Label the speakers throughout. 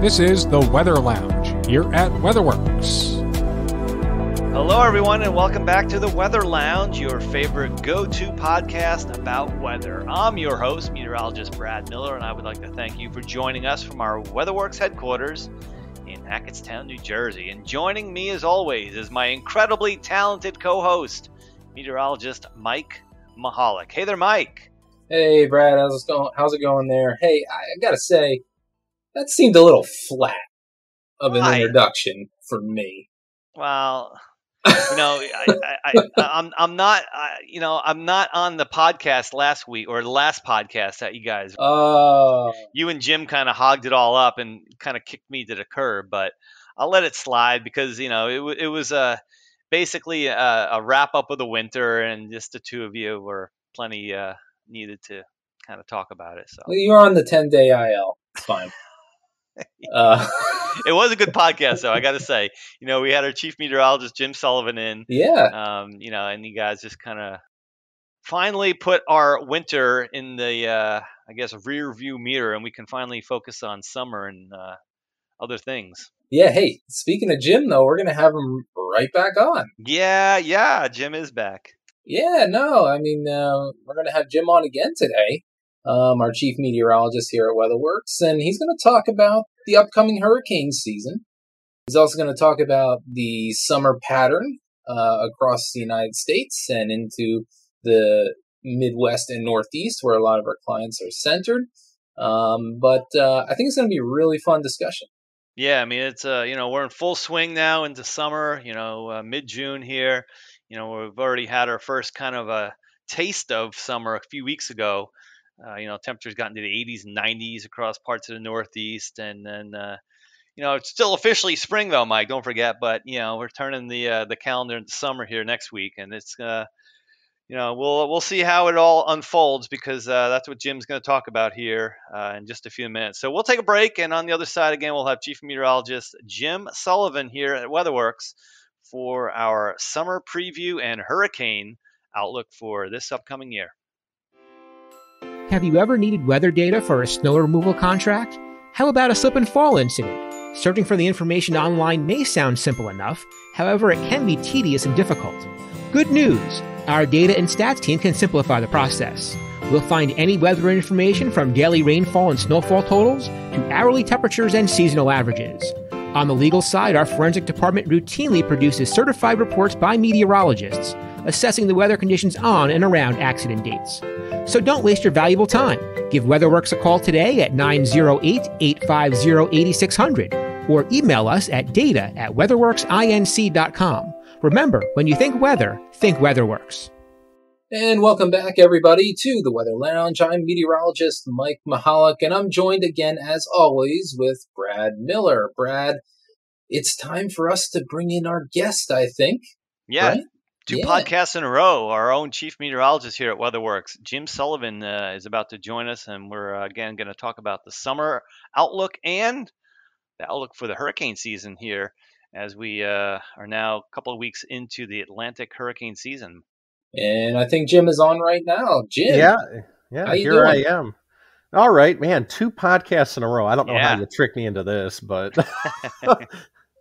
Speaker 1: This is the Weather Lounge here at WeatherWorks.
Speaker 2: Hello, everyone, and welcome back to the Weather Lounge, your favorite go to podcast about weather. I'm your host, meteorologist Brad Miller, and I would like to thank you for joining us from our WeatherWorks headquarters in Hackettstown, New Jersey. And joining me, as always, is my incredibly talented co host, meteorologist Mike Mahalik. Hey there, Mike.
Speaker 3: Hey, Brad, how's it going? How's it going there? Hey, I, I gotta say, that seemed a little flat of an
Speaker 2: Why?
Speaker 3: introduction for me.
Speaker 2: Well, you know, I, I, I, I'm I'm not, I, you know, I'm not on the podcast last week or the last podcast that you guys
Speaker 3: Oh,
Speaker 2: you and Jim kind of hogged it all up and kind of kicked me to the curb, but I'll let it slide because you know it, it was uh, basically a, a wrap up of the winter, and just the two of you were plenty uh, needed to kind of talk about it. So
Speaker 3: you're on the 10 day IL. It's fine. Uh,
Speaker 2: it was a good podcast, though I got to say. You know, we had our chief meteorologist Jim Sullivan in,
Speaker 3: yeah,
Speaker 2: um, you know, and you guys just kind of finally put our winter in the uh, I guess rear view mirror, and we can finally focus on summer and uh, other things.
Speaker 3: yeah. Hey, speaking of Jim, though, we're gonna have him right back on.
Speaker 2: Yeah, yeah, Jim is back.
Speaker 3: Yeah, no, I mean, uh, we're gonna have Jim on again today. Um, our chief meteorologist here at WeatherWorks, and he's gonna talk about the upcoming hurricane season. He's also going to talk about the summer pattern uh, across the United States and into the Midwest and Northeast, where a lot of our clients are centered. Um, but uh, I think it's going to be a really fun discussion.
Speaker 2: Yeah, I mean it's uh you know we're in full swing now into summer. You know uh, mid June here. You know we've already had our first kind of a taste of summer a few weeks ago. Uh, you know temperatures got into the 80s and 90s across parts of the Northeast, and then uh, you know it's still officially spring though, Mike. Don't forget, but you know we're turning the uh, the calendar into summer here next week, and it's uh you know we'll we'll see how it all unfolds because uh, that's what Jim's going to talk about here uh, in just a few minutes. So we'll take a break, and on the other side again, we'll have Chief Meteorologist Jim Sullivan here at WeatherWorks for our summer preview and hurricane outlook for this upcoming year.
Speaker 4: Have you ever needed weather data for a snow removal contract? How about a slip and fall incident? Searching for the information online may sound simple enough, however, it can be tedious and difficult. Good news! Our data and stats team can simplify the process. We'll find any weather information from daily rainfall and snowfall totals to hourly temperatures and seasonal averages. On the legal side, our forensic department routinely produces certified reports by meteorologists assessing the weather conditions on and around accident dates. So don't waste your valuable time. Give WeatherWorks a call today at 908 850 8600 or email us at data at weatherworksinc.com. Remember, when you think weather, think WeatherWorks.
Speaker 3: And welcome back, everybody, to the Weather Lounge. I'm meteorologist Mike Mahalik, and I'm joined again, as always, with Brad Miller. Brad, it's time for us to bring in our guest, I think.
Speaker 2: Yeah,
Speaker 3: Right?
Speaker 2: Two
Speaker 3: Yeah.
Speaker 2: podcasts in a row. Our own chief meteorologist here at WeatherWorks, Jim Sullivan, uh, is about to join us, and we're uh, again going to talk about the summer outlook and the outlook for the hurricane season here, as we uh, are now a couple of weeks into the Atlantic hurricane season.
Speaker 3: And I think Jim is on right now. Jim.
Speaker 5: Yeah, yeah.
Speaker 3: How you
Speaker 5: here I am. All right, man. Two podcasts in a row. I don't know
Speaker 2: Yeah.
Speaker 5: how you tricked me into this, but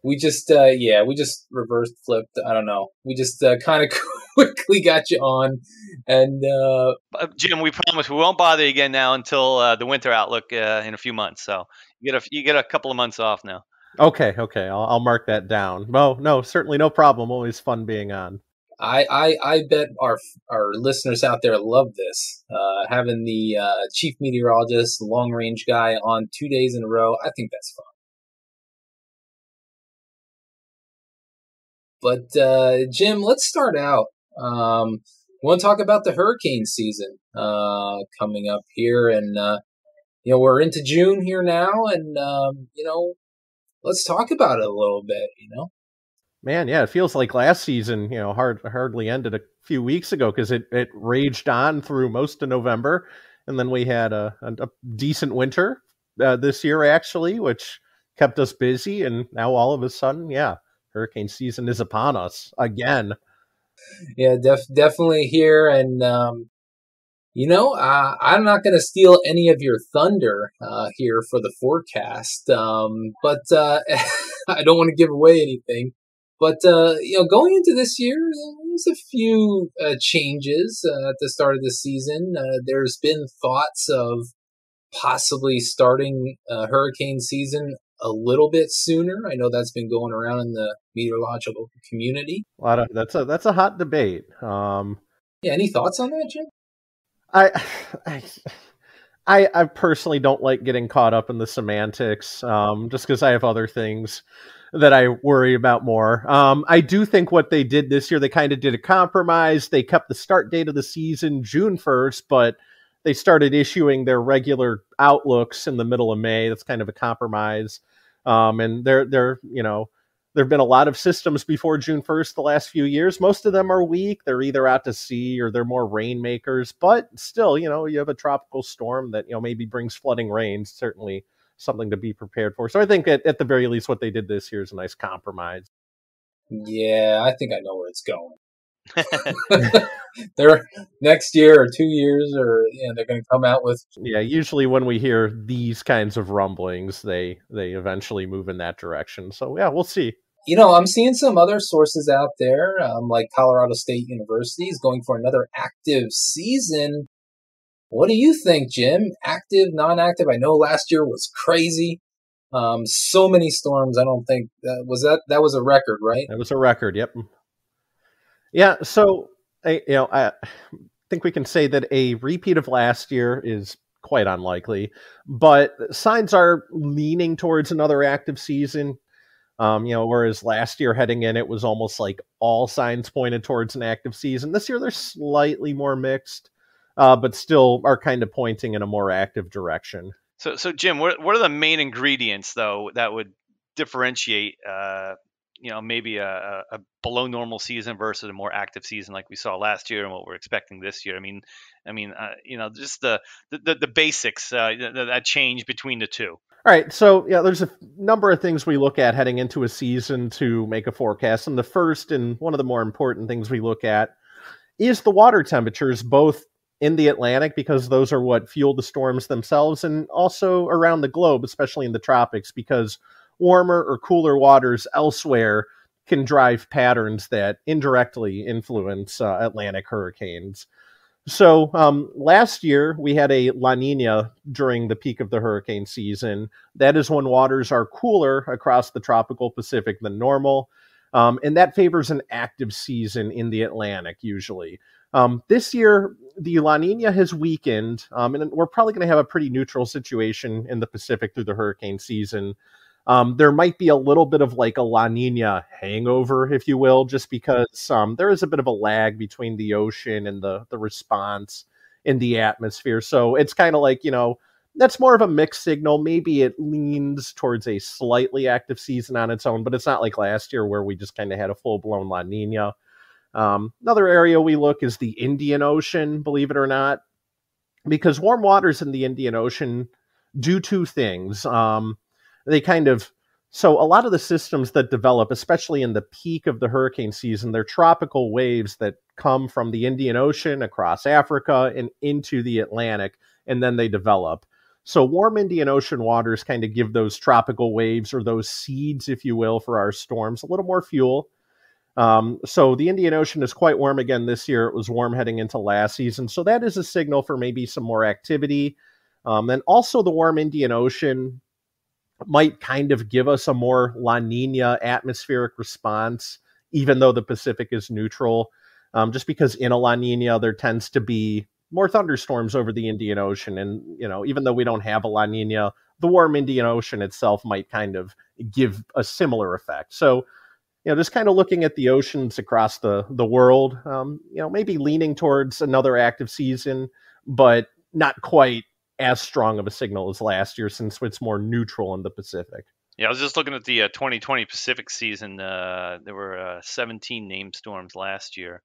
Speaker 3: We just, uh, yeah, we just reversed flipped. I don't know. We just uh, kind of quickly got you on. And uh,
Speaker 2: Jim, we promise we won't bother you again now until uh, the winter outlook uh, in a few months. So you get a you get a couple of months off now.
Speaker 5: okay, okay. I'll, I'll mark that down. No, no, certainly no problem. Always fun being on.
Speaker 3: I, I, I bet our our listeners out there love this. Uh, having the uh, chief meteorologist, long range guy on two days in a row, I think that's fun. But uh, Jim, let's start out. Um, we want to talk about the hurricane season uh, coming up here, and uh, you know we're into June here now, and um, you know let's talk about it a little bit. You know.
Speaker 5: Man, yeah, it feels like last season, you know, hard, hardly ended a few weeks ago because it, it raged on through most of November. And then we had a, a, decent winter uh, this year, actually, which kept us busy. And now all of a sudden, yeah, hurricane season is upon us again.
Speaker 3: yeah, def- definitely here, and um, You know, uh, I'm not going to steal any of your thunder uh, here for the forecast, um, but uh, I don't want to give away anything. But uh, you know, going into this year, there's a few uh, changes at the start of the season. there's been thoughts of possibly starting hurricane season a little bit sooner. I know that's been going around in the meteorological community.
Speaker 5: A lot of that's a that's a hot debate. Um,
Speaker 3: yeah, any thoughts on that, Jim?
Speaker 5: I, I, I personally don't like getting caught up in the semantics, um, just because I have other things that I worry about more. Um, I do think what they did this year, they kind of did a compromise. They kept the start date of the season June first, but they started issuing their regular outlooks in the middle of May. That's kind of a compromise. Um, and they're they're you know there have been a lot of systems before June 1st the last few years. Most of them are weak. They're either out to sea or they're more rainmakers. But still, you know, you have a tropical storm that, you know, maybe brings flooding rains. Certainly something to be prepared for. So I think at, at the very least, what they did this year is a nice compromise.
Speaker 3: Yeah, I think I know where it's going. they're next year or two years or you know, they're going to come out with
Speaker 5: yeah usually when we hear these kinds of rumblings they they eventually move in that direction so yeah we'll see
Speaker 3: you know, I'm seeing some other sources out there, um, like Colorado State University is going for another active season. What do you think, Jim? Active, non-active? I know last year was crazy. Um, so many storms. I don't think that was that. That was a record, right?
Speaker 5: That was a record. Yep. Yeah. So, I, you know, I think we can say that a repeat of last year is quite unlikely, but signs are leaning towards another active season. Um, you know, whereas last year heading in, it was almost like all signs pointed towards an active season. This year, they're slightly more mixed, uh, but still are kind of pointing in a more active direction.
Speaker 2: So, so Jim, what what are the main ingredients though that would differentiate, uh, you know, maybe a, a, below normal season versus a more active season like we saw last year and what we're expecting this year? I mean, I mean, uh, you know, just the the, the basics uh, that change between the two.
Speaker 5: All right, so yeah, there's a number of things we look at heading into a season to make a forecast, and the first and one of the more important things we look at is the water temperatures, both in the Atlantic because those are what fuel the storms themselves, and also around the globe, especially in the tropics, because warmer or cooler waters elsewhere can drive patterns that indirectly influence uh, Atlantic hurricanes. So um, last year we had a La Nina during the peak of the hurricane season. That is when waters are cooler across the tropical Pacific than normal, um, and that favors an active season in the Atlantic usually. Um, this year, the La Nina has weakened, um, and we're probably going to have a pretty neutral situation in the Pacific through the hurricane season. Um, there might be a little bit of like a La Nina hangover, if you will, just because um, there is a bit of a lag between the ocean and the the response in the atmosphere. So it's kind of like you know that's more of a mixed signal. Maybe it leans towards a slightly active season on its own, but it's not like last year where we just kind of had a full blown La Nina. Um, another area we look is the Indian Ocean, believe it or not, because warm waters in the Indian Ocean do two things. Um, they kind of so a lot of the systems that develop, especially in the peak of the hurricane season, they're tropical waves that come from the Indian Ocean across Africa and into the Atlantic, and then they develop. So warm Indian Ocean waters kind of give those tropical waves or those seeds, if you will, for our storms a little more fuel. Um, so the Indian Ocean is quite warm again this year. It was warm heading into last season. So that is a signal for maybe some more activity. Um, and also the warm Indian Ocean might kind of give us a more La Nina atmospheric response, even though the Pacific is neutral. Um, just because in a La Nina there tends to be more thunderstorms over the Indian Ocean, and you know, even though we don't have a La Nina, the warm Indian Ocean itself might kind of give a similar effect. So, you know, just kind of looking at the oceans across the the world, um, you know, maybe leaning towards another active season, but not quite as strong of a signal as last year since it's more neutral in the Pacific.
Speaker 2: Yeah, I was just looking at the uh, 2020 Pacific season. Uh, there were uh, 17 named storms last year,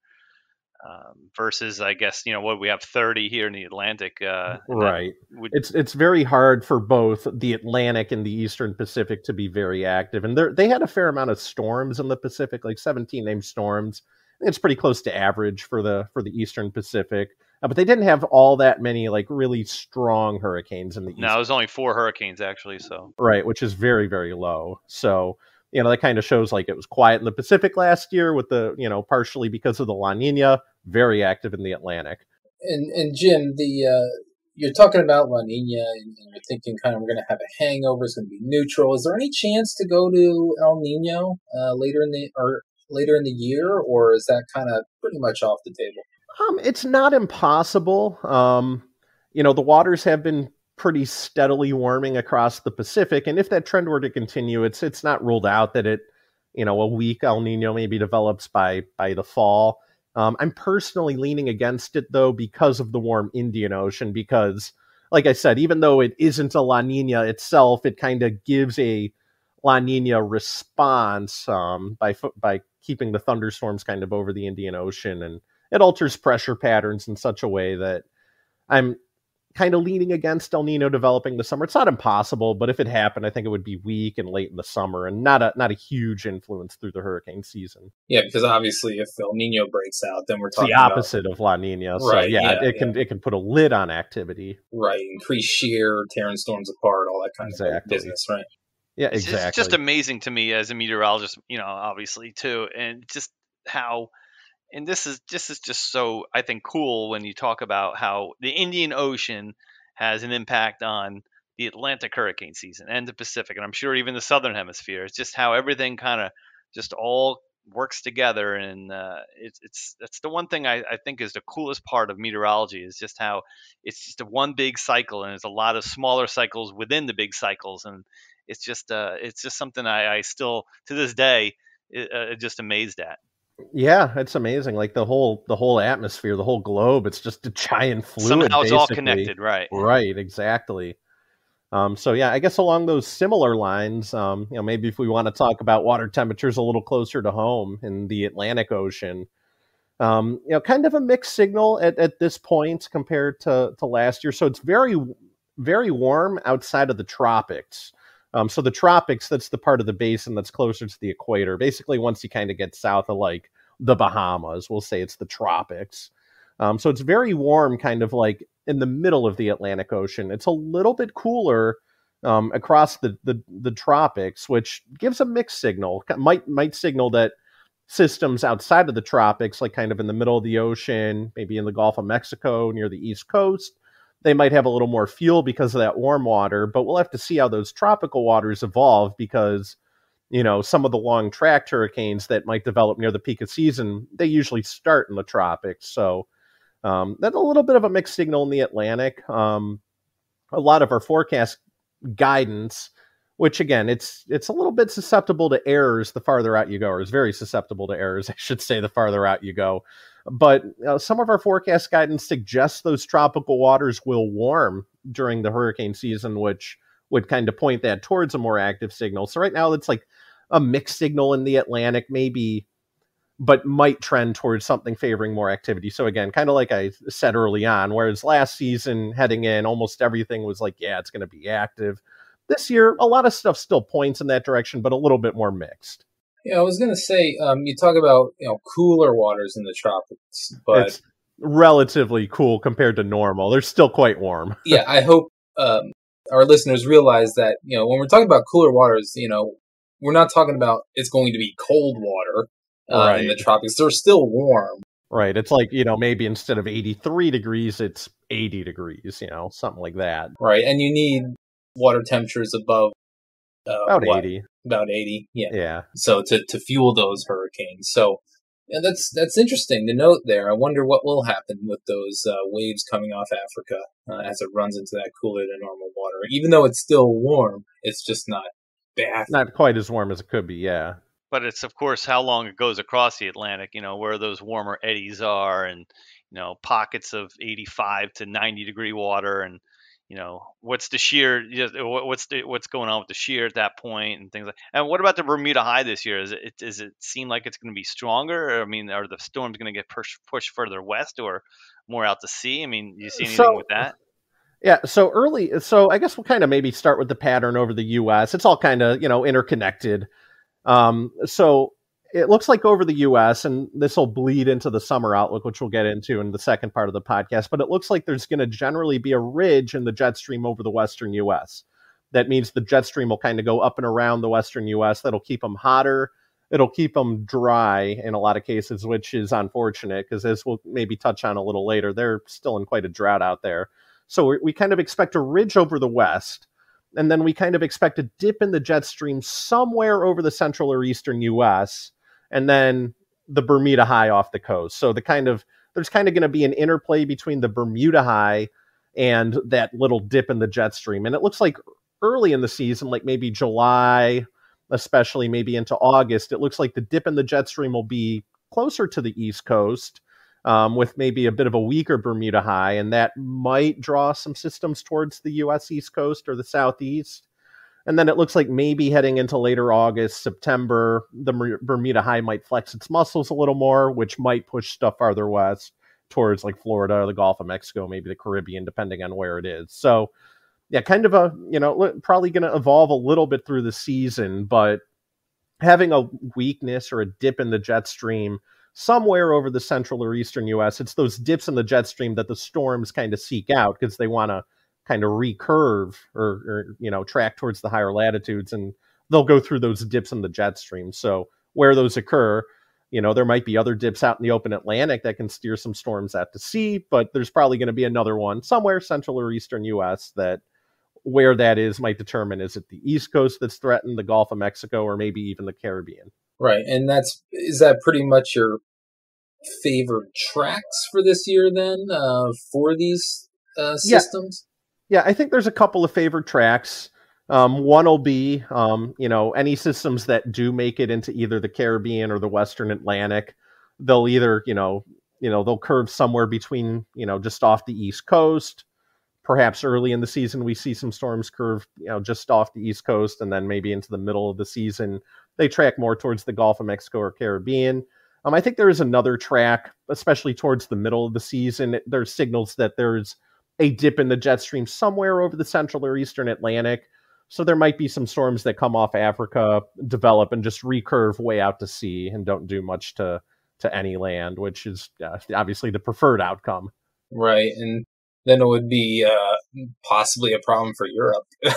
Speaker 2: um, versus I guess you know what we have 30 here in the Atlantic. Uh,
Speaker 5: right. Would... It's it's very hard for both the Atlantic and the Eastern Pacific to be very active, and they had a fair amount of storms in the Pacific, like 17 named storms. It's pretty close to average for the for the Eastern Pacific uh, but they didn't have all that many like really strong hurricanes in the east.
Speaker 2: no, it was only four hurricanes actually. So
Speaker 5: right, which is very very low. So you know that kind of shows like it was quiet in the Pacific last year with the you know partially because of the La Nina, very active in the Atlantic.
Speaker 3: And and Jim, the uh, you're talking about La Nina, and, and you're thinking kind of we're going to have a hangover. It's going to be neutral. Is there any chance to go to El Nino uh, later in the or later in the year, or is that kind of pretty much off the table?
Speaker 5: Um, it's not impossible. Um, you know, the waters have been pretty steadily warming across the Pacific, and if that trend were to continue, it's it's not ruled out that it, you know, a weak El Nino maybe develops by by the fall. Um, I'm personally leaning against it though because of the warm Indian Ocean. Because, like I said, even though it isn't a La Nina itself, it kind of gives a La Nina response um, by by keeping the thunderstorms kind of over the Indian Ocean, and it alters pressure patterns in such a way that I'm kind of leaning against El Nino developing this summer. It's not impossible, but if it happened, I think it would be weak and late in the summer, and not a not a huge influence through the hurricane season.
Speaker 3: Yeah, because obviously, if El Nino breaks out, then we're
Speaker 5: It's
Speaker 3: talking
Speaker 5: the opposite of La Nina. So
Speaker 3: Right,
Speaker 5: yeah,
Speaker 3: yeah,
Speaker 5: it can it can put a lid on activity.
Speaker 3: right Increase shear, tearing storms apart, all that kind of
Speaker 5: Exactly.
Speaker 3: business, right?
Speaker 5: Yeah, exactly.
Speaker 2: It's just amazing to me as a meteorologist, you know, obviously too, and just how, and this is this is just so I think cool when you talk about how the Indian Ocean has an impact on the Atlantic hurricane season and the Pacific, and I'm sure even the Southern Hemisphere. It's just how everything kind of just all works together, and uh, it's it's that's the one thing I, I think is the coolest part of meteorology is just how it's just a one big cycle, and there's a lot of smaller cycles within the big cycles, and it's just uh, it's just something I, I still to this day uh, just amazed at.
Speaker 5: Yeah, it's amazing. Like the whole the whole atmosphere, the whole globe. It's just a giant fluid.
Speaker 2: Somehow it's all connected, right?
Speaker 5: Right, exactly. Um, so yeah, I guess along those similar lines, um, you know, maybe if we want to talk about water temperatures a little closer to home in the Atlantic Ocean, um, you know, kind of a mixed signal at, at this point compared to, to last year. So it's very, very warm outside of the tropics. Um, so the tropics, that's the part of the basin that's closer to the equator. Basically, once you kind of get south of like the Bahamas, we'll say it's the tropics. Um, so it's very warm, kind of like in the middle of the Atlantic Ocean. It's a little bit cooler um, across the, the the tropics, which gives a mixed signal. Might might signal that systems outside of the tropics, like kind of in the middle of the ocean, maybe in the Gulf of Mexico near the east coast, they might have a little more fuel because of that warm water. But we'll have to see how those tropical waters evolve because you know some of the long tracked hurricanes that might develop near the peak of season they usually start in the tropics. So um, that's a little bit of a mixed signal in the Atlantic. Um, a lot of our forecast guidance, which again, it's it's a little bit susceptible to errors the farther out you go, or is very susceptible to errors, I should say, the farther out you go. But uh, some of our forecast guidance suggests those tropical waters will warm during the hurricane season, which would kind of point that towards a more active signal. So right now, it's like a mixed signal in the Atlantic, maybe but might trend towards something favoring more activity. So again, kind of like I said early on, whereas last season heading in, almost everything was like, yeah, it's going to be active. This year, a lot of stuff still points in that direction, but a little bit more mixed.
Speaker 3: Yeah, I was gonna say, um, you talk about you know cooler waters in the tropics, but
Speaker 5: it's relatively cool compared to normal. They're still quite warm.
Speaker 3: yeah, I hope um, our listeners realize that you know when we're talking about cooler waters, you know, we're not talking about it's going to be cold water uh, in the tropics. They're still warm,
Speaker 5: Right. It's like, you know, maybe instead of 83 degrees, it's 80 degrees, you know, something like that.
Speaker 3: right? And you need water temperatures above uh,
Speaker 5: About
Speaker 3: what?
Speaker 5: 80.
Speaker 3: about eighty, yeah.
Speaker 5: Yeah.
Speaker 3: So to to fuel those hurricanes, so. Yeah, that's that's interesting to note there. I wonder what will happen with those uh, waves coming off Africa uh, as it runs into that cooler than normal water. Even though it's still warm, it's just not bath.
Speaker 5: Not quite as warm as it could be. Yeah.
Speaker 2: But it's of course how long it goes across the Atlantic. You know where those warmer eddies are, and you know pockets of 85 to 90 degree water, and you know what's the shear? you know, what- What's the what's going on with the shear at that point, and things like. And what about the Bermuda High this year? Is it does it seem like it's going to be stronger? Or, I mean, are the storms going to get pushed pushed further west or more out to sea? I mean, you see anything
Speaker 5: So-
Speaker 2: with that?
Speaker 5: Yeah, so early, so I guess we'll kind of maybe start with the pattern over the U.S. It's all kind of you know interconnected. Um, so it looks like over the U.S. and this will bleed into the summer outlook, which we'll get into in the second part of the podcast. But it looks like there's going to generally be a ridge in the jet stream over the western U.S. That means the jet stream will kind of go up and around the western U.S. That'll keep them hotter. It'll keep them dry in a lot of cases, which is unfortunate because as we'll maybe touch on a little later, they're still in quite a drought out there. So we kind of expect a ridge over the west and then we kind of expect a dip in the jet stream somewhere over the central or eastern US and then the Bermuda high off the coast. So the kind of there's kind of going to be an interplay between the Bermuda high and that little dip in the jet stream. And it looks like early in the season, like maybe July, especially maybe into August, it looks like the dip in the jet stream will be closer to the east coast um, with maybe a bit of a weaker Bermuda high, and that might draw some systems towards the U.S. East Coast or the Southeast. And then it looks like maybe heading into later August, September, the Bermuda high might flex its muscles a little more, which might push stuff farther west towards like Florida or the Gulf of Mexico, maybe the Caribbean, depending on where it is. So, yeah, kind of a, you know, probably going to evolve a little bit through the season, but having a weakness or a dip in the jet stream somewhere over the central or eastern US. It's those dips in the jet stream that the storms kind of seek out because they want to kind of recurve or, or, you know, track towards the higher latitudes and they'll go through those dips in the jet stream. So where those occur, you know, there might be other dips out in the open Atlantic that can steer some storms out to sea, but there's probably going to be another one somewhere central or eastern US that where that is might determine is it the east coast that's threatened, the Gulf of Mexico, or maybe even the Caribbean.
Speaker 3: Right, and that's is that pretty much your favorite tracks for this year then uh, for these uh, systems?
Speaker 5: Yeah. I think there's a couple of favorite tracks. Um, one will be, um, you know, any systems that do make it into either the Caribbean or the Western Atlantic. They'll either, you know, you know, they'll curve somewhere between, you know, just off the East Coast. Perhaps early in the season, we see some storms curve, you know, just off the East Coast, and then maybe into the middle of the season, they track more towards the Gulf of Mexico or Caribbean. Um, I think there is another track, especially towards the middle of the season. There's signals that there's a dip in the jet stream somewhere over the central or eastern Atlantic. So there might be some storms that come off Africa, develop, and just recurve way out to sea and don't do much to to any land, which is uh, obviously the preferred outcome.
Speaker 3: Right, and then it would be uh, possibly a problem for Europe.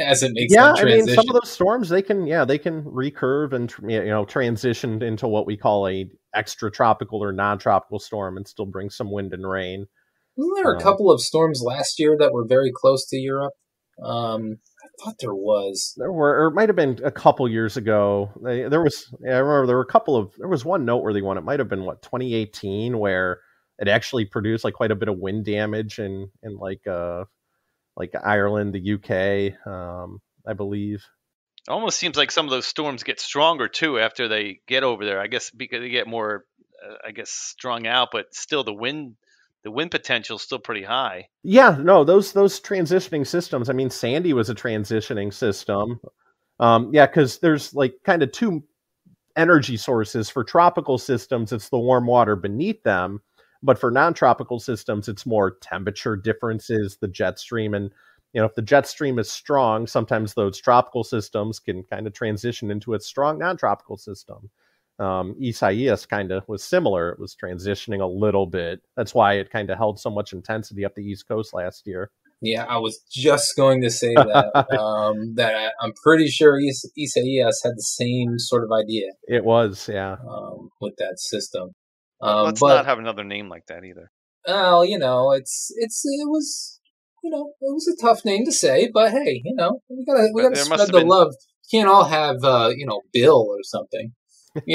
Speaker 3: as it makes
Speaker 5: yeah i mean some of those storms they can yeah they can recurve and you know transition into what we call a extra tropical or non-tropical storm and still bring some wind and rain
Speaker 3: wasn't there um, a couple of storms last year that were very close to europe um I thought there was.
Speaker 5: There were, or it might have been a couple years ago. There was, I remember there were a couple of. There was one noteworthy one. It might have been what 2018, where it actually produced like quite a bit of wind damage and and like uh like Ireland, the UK, um, I believe.
Speaker 2: It almost seems like some of those storms get stronger too after they get over there. I guess because they get more, uh, I guess, strung out, but still the wind, the wind potential is still pretty high.
Speaker 5: Yeah, no, those those transitioning systems. I mean, Sandy was a transitioning system. Um, yeah, because there's like kind of two energy sources for tropical systems. It's the warm water beneath them, but for non-tropical systems, it's more temperature differences, the jet stream, and you know if the jet stream is strong, sometimes those tropical systems can kind of transition into a strong non-tropical system. Um, Isaias kind of was similar; it was transitioning a little bit. That's why it kind of held so much intensity up the East Coast last year.
Speaker 3: Yeah, I was just going to say that. um, that I, am pretty sure Is- Isaias had the same sort of idea.
Speaker 5: It was, yeah,
Speaker 3: um, with that system.
Speaker 2: Um, Let's but, not have another name like that either.
Speaker 3: Well, you know, it's it's it was you know it was a tough name to say, but hey, you know we gotta we gotta spread the been... love. Can't all have uh, you know Bill or something.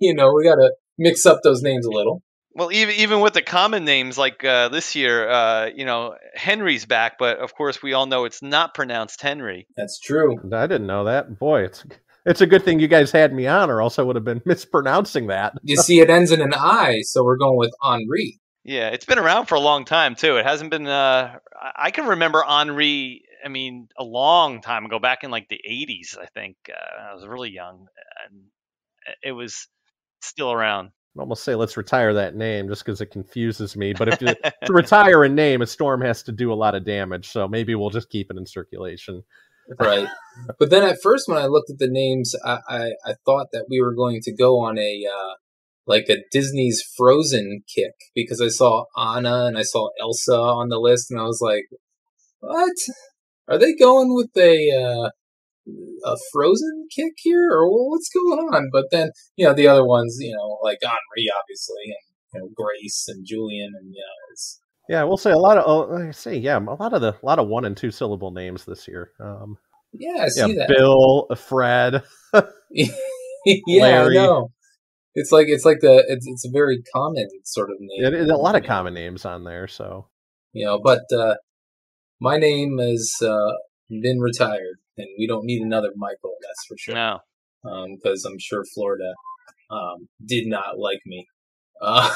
Speaker 3: you know we gotta mix up those names a little.
Speaker 2: Well, even even with the common names like uh, this year, uh, you know, Henry's back, but of course we all know it's not pronounced Henry.
Speaker 3: That's true.
Speaker 5: I didn't know that. Boy, it's it's a good thing you guys had me on, or else I would have been mispronouncing that.
Speaker 3: you see, it ends in an I, so we're going with Henri.
Speaker 2: Yeah, it's been around for a long time too. It hasn't been. Uh, I can remember Henri. I mean, a long time ago, back in like the '80s, I think. Uh, I was really young, and it was still around.
Speaker 5: I almost say let's retire that name just because it confuses me. But if you, to retire a name, a storm has to do a lot of damage, so maybe we'll just keep it in circulation.
Speaker 3: right. But then at first, when I looked at the names, I, I, I thought that we were going to go on a uh, like a Disney's Frozen kick because I saw Anna and I saw Elsa on the list, and I was like, "What? Are they going with a uh, a Frozen kick here, or what's going on?" But then you know the other ones, you know, like Henri, obviously, and you know Grace and Julian, and you know, it's
Speaker 5: Yeah, we'll say a lot of. Oh, I say yeah, a lot of the a lot of one and two syllable names this year. Um,
Speaker 3: yeah, I
Speaker 5: yeah,
Speaker 3: that.
Speaker 5: Bill, Fred.
Speaker 3: yeah,
Speaker 5: Larry.
Speaker 3: I know. It's like it's like the it's it's a very common sort of name.
Speaker 5: It is a lot of common names on there. So
Speaker 3: you know. But uh, my name has uh, been retired, and we don't need another Michael. That's for sure.
Speaker 2: No.
Speaker 3: Because I'm sure Florida um, did not like me uh,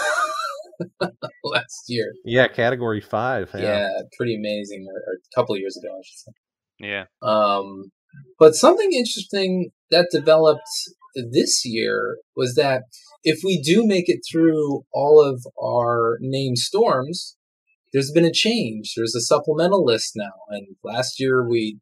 Speaker 3: last year.
Speaker 5: yeah, category five.
Speaker 3: Yeah,
Speaker 5: Yeah,
Speaker 3: pretty amazing. Or, or a couple of years ago, I should say.
Speaker 2: Yeah.
Speaker 3: Um, but something interesting that developed this year was that if we do make it through all of our named storms, there's been a change. There's a supplemental list now. And last year we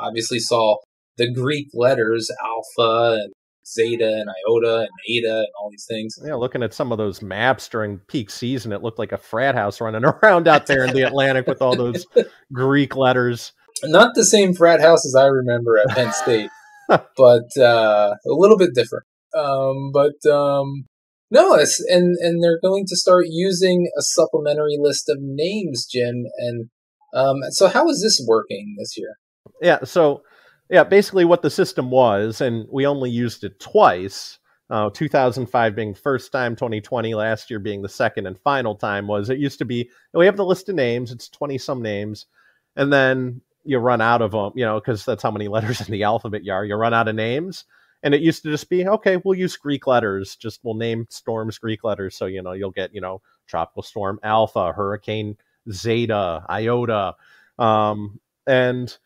Speaker 3: obviously saw the Greek letters alpha and zeta and iota and eta and all these things.
Speaker 5: yeah. Looking at some of those maps during peak season, it looked like a frat house running around out there in the Atlantic with all those Greek letters.
Speaker 3: Not the same frat house as I remember at Penn State, but uh, a little bit different. Um, but um, no, it's, and and they're going to start using a supplementary list of names, Jim. And um, so, how is this working this year?
Speaker 5: Yeah, so yeah, basically what the system was, and we only used it twice. Uh, 2005 being first time, 2020 last year being the second and final time. Was it used to be we have the list of names? It's 20 some names, and then you run out of them, you know, because that's how many letters in the alphabet you are. You run out of names, and it used to just be okay. We'll use Greek letters. Just we'll name storms Greek letters, so you know you'll get you know tropical storm Alpha, Hurricane Zeta, Iota, um, and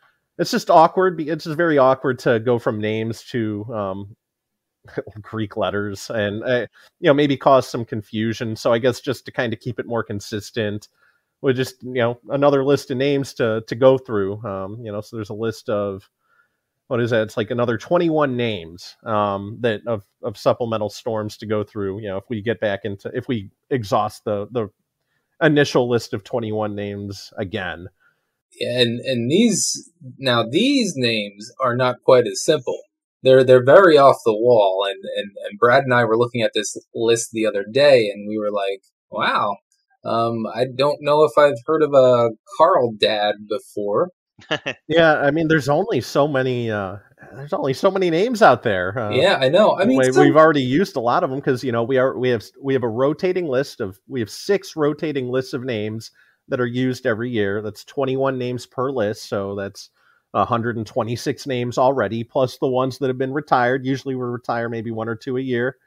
Speaker 5: it's just awkward. It's just very awkward to go from names to um, Greek letters, and uh, you know maybe cause some confusion. So I guess just to kind of keep it more consistent, we just you know another list of names to to go through. Um, you know, so there's a list of what is that? It's like another 21 names um, that of of supplemental storms to go through. You know, if we get back into if we exhaust the the initial list of 21 names again.
Speaker 3: And and these now these names are not quite as simple. They're they're very off the wall. And and and Brad and I were looking at this list the other day, and we were like, wow. Um, I don't know if I've heard of a Caridad before.
Speaker 5: Yeah, I mean, there's only so many. Uh, there's only so many names out there. Uh,
Speaker 3: yeah, I know. I mean,
Speaker 5: we,
Speaker 3: still-
Speaker 5: we've already used a lot of them because you know we are we have we have a rotating list of we have six rotating lists of names that are used every year. That's 21 names per list, so that's 126 names already, plus the ones that have been retired. Usually we retire maybe one or two a year.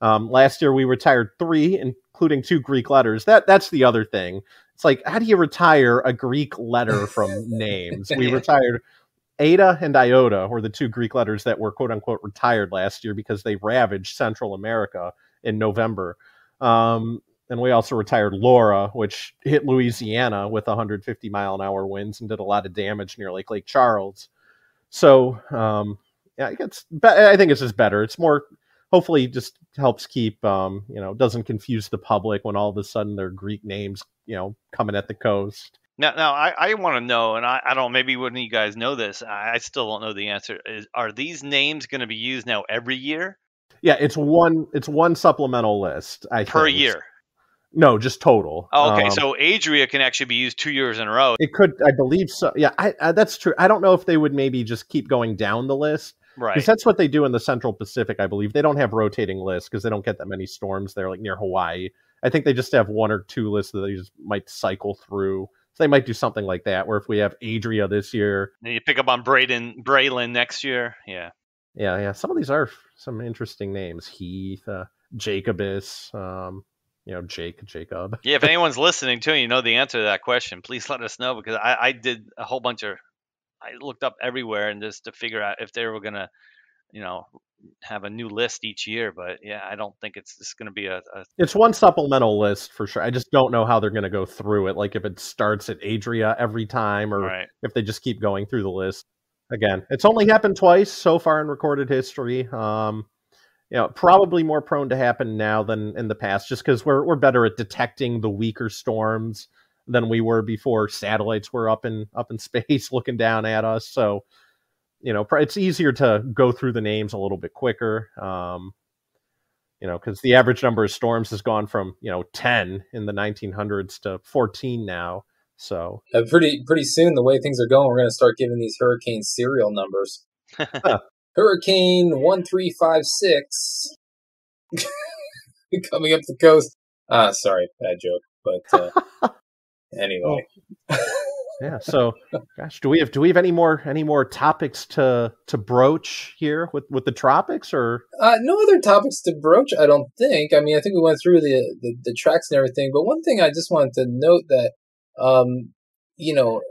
Speaker 5: Um, last year we retired three, including two Greek letters. That that's the other thing. It's like how do you retire a Greek letter from names? We retired Eta and Iota were the two Greek letters that were quote unquote retired last year because they ravaged Central America in November. Um, and we also retired Laura, which hit Louisiana with 150 mile an hour winds and did a lot of damage near Lake Lake Charles. So um, yeah, it's be- I think it's just better. It's more hopefully just helps keep um, you know doesn't confuse the public when all of a sudden there are Greek names you know coming at the coast.
Speaker 2: Now, now I, I want to know, and I, I don't. Maybe when you guys know this, I, I still don't know the answer. Is are these names going to be used now every year
Speaker 5: Yeah, it's one it's one supplemental list I
Speaker 2: per
Speaker 5: think.
Speaker 2: year?
Speaker 5: No, just total.
Speaker 2: Oh, okay,
Speaker 5: Um,
Speaker 2: so Adria can actually be used two years in a row.
Speaker 5: it could, I believe so. Yeah, I, I, that's true. I don't know if they would maybe just keep going down the list
Speaker 2: Right.
Speaker 5: because that's what they do in the Central Pacific. I believe they don't have rotating lists because they don't get that many storms there, like near Hawaii. I think they just have one or two lists that they just might cycle through. So they might do something like that. Where if we have Adria this year,
Speaker 2: And you pick up on Braden Braylen next year. Yeah.
Speaker 5: yeah, yeah, some of these are some interesting names: Heath, uh, Jacobus, um, you know, Jake, Jacob.
Speaker 2: Yeah, if anyone's listening to you know the answer to that question, please let us know because I, I did a whole bunch of I looked up everywhere and just to figure out if they were gonna, you know, have a new list each year. But yeah, I don't think it's just gonna be a, a
Speaker 5: It's one supplemental list for sure. I just don't know how they're going to go through it. Like if it starts at Adria every time, or
Speaker 2: right.
Speaker 5: if they just keep going through the list. again, it's only happened twice so far in recorded history. Um, you know, probably more prone to happen now than in the past, just because we're we're better at detecting the weaker storms than we were before satellites were up in up in space looking down at us. So, you know, it's easier to go through the names a little bit quicker. Um, you know, because the average number of storms has gone from you know ten in the 1900s to 14 now. So
Speaker 3: uh, pretty pretty soon, the way things are going, we're going to start giving these hurricanes serial numbers. Hurricane one three five six coming up the coast. Ah, sorry, bad joke, but uh, anyway.
Speaker 5: Oh. yeah. So, gosh, do we have do we have any more any more topics to to broach here with with the tropics or?
Speaker 3: Uh, no other topics to broach. I don't think. I mean, I think we went through the, the the tracks and everything. But one thing I just wanted to note that, um, you know,